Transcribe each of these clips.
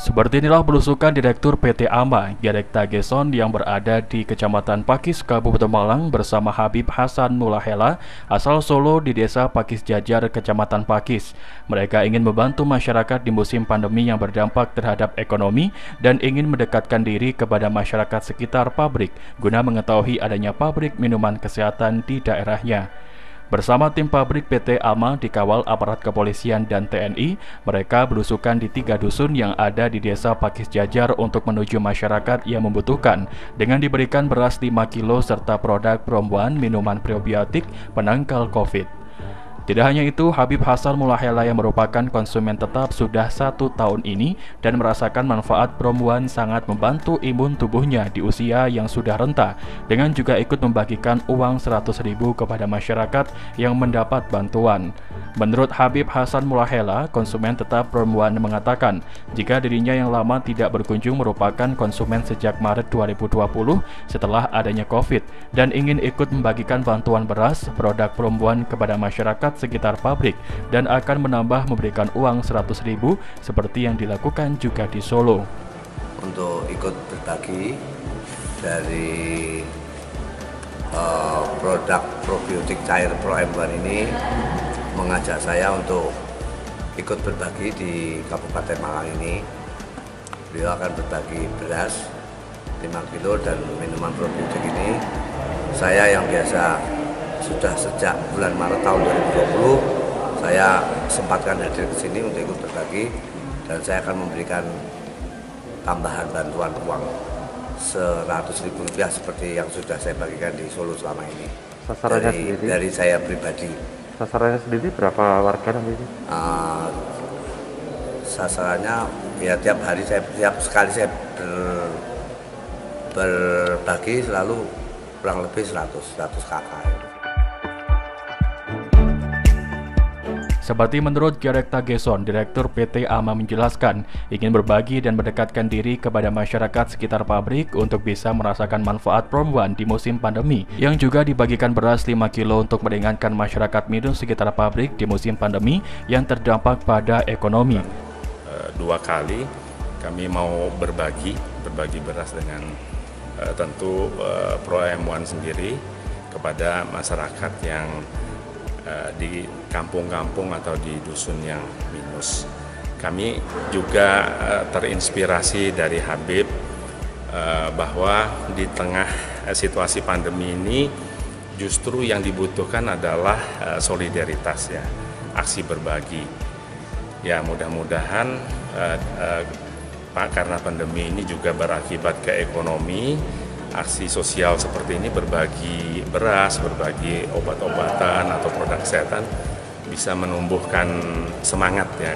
Seperti inilah belusukan Direktur PT AMA, Gerek Tageson yang berada di Kecamatan Pakis, Kabupaten Malang bersama Habib Hasan Mulahela, asal Solo di Desa Pakis Jajar, Kecamatan Pakis. Mereka ingin membantu masyarakat di musim pandemi yang berdampak terhadap ekonomi dan ingin mendekatkan diri kepada masyarakat sekitar pabrik guna mengetahui adanya pabrik minuman kesehatan di daerahnya. Bersama tim pabrik PT AMA dikawal aparat kepolisian dan TNI, mereka berusukan di tiga dusun yang ada di desa Pakis Jajar untuk menuju masyarakat yang membutuhkan dengan diberikan beras 5 kilo serta produk perempuan minuman probiotik penangkal COVID. Tidak hanya itu, Habib Hasan Mulahela yang merupakan konsumen tetap sudah satu tahun ini dan merasakan manfaat perempuan sangat membantu imun tubuhnya di usia yang sudah renta dengan juga ikut membagikan uang 100 ribu kepada masyarakat yang mendapat bantuan. Menurut Habib Hasan Mulahela, konsumen tetap perempuan mengatakan jika dirinya yang lama tidak berkunjung merupakan konsumen sejak Maret 2020 setelah adanya COVID dan ingin ikut membagikan bantuan beras produk perempuan kepada masyarakat sekitar pabrik dan akan menambah memberikan uang 100 ribu seperti yang dilakukan juga di Solo. Untuk ikut berbagi dari uh, produk probiotik cair Pro M1 ini mengajak saya untuk ikut berbagi di Kabupaten Malang ini. Beliau akan berbagi beras 5 kilo dan minuman probiotik ini. Saya yang biasa sudah sejak bulan Maret tahun 2020 saya sempatkan hadir ke sini untuk ikut berbagi dan saya akan memberikan tambahan bantuan uang 100 ribu rupiah seperti yang sudah saya bagikan di Solo selama ini. Sasarannya dari, sendiri? dari saya pribadi. Sasarannya sendiri berapa warga nanti? Uh, sasarannya ya tiap hari saya tiap sekali saya ber, berbagi selalu kurang lebih 100 100 kakak Seperti menurut Gerek Tageson, Direktur PT AMA menjelaskan, ingin berbagi dan mendekatkan diri kepada masyarakat sekitar pabrik untuk bisa merasakan manfaat perempuan di musim pandemi, yang juga dibagikan beras 5 kilo untuk meringankan masyarakat minum sekitar pabrik di musim pandemi yang terdampak pada ekonomi. Eh, dua kali kami mau berbagi, berbagi beras dengan uh, tentu uh, Pro M1 sendiri kepada masyarakat yang Eh, di kampung-kampung atau di dusun yang minus. Kami juga eh, terinspirasi dari Habib eh, bahwa di tengah situasi pandemi ini justru yang dibutuhkan adalah solidaritas ya, aksi berbagi. Ya mudah-mudahan Pak karena pandemi ini juga berakibat ke ekonomi aksi sosial seperti ini berbagi beras, berbagi obat-obatan atau produk kesehatan bisa menumbuhkan semangat ya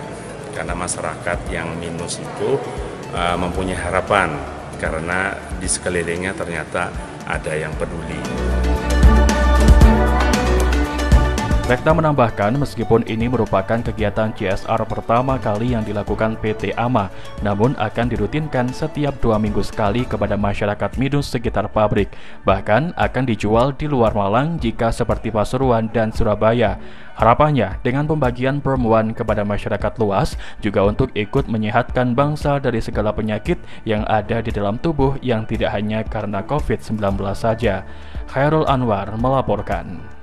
karena masyarakat yang minus itu uh, mempunyai harapan karena di sekelilingnya ternyata ada yang peduli. Rekta menambahkan meskipun ini merupakan kegiatan CSR pertama kali yang dilakukan PT AMA, namun akan dirutinkan setiap dua minggu sekali kepada masyarakat minus sekitar pabrik. Bahkan akan dijual di luar Malang jika seperti Pasuruan dan Surabaya. Harapannya dengan pembagian perempuan kepada masyarakat luas juga untuk ikut menyehatkan bangsa dari segala penyakit yang ada di dalam tubuh yang tidak hanya karena COVID-19 saja. Khairul Anwar melaporkan.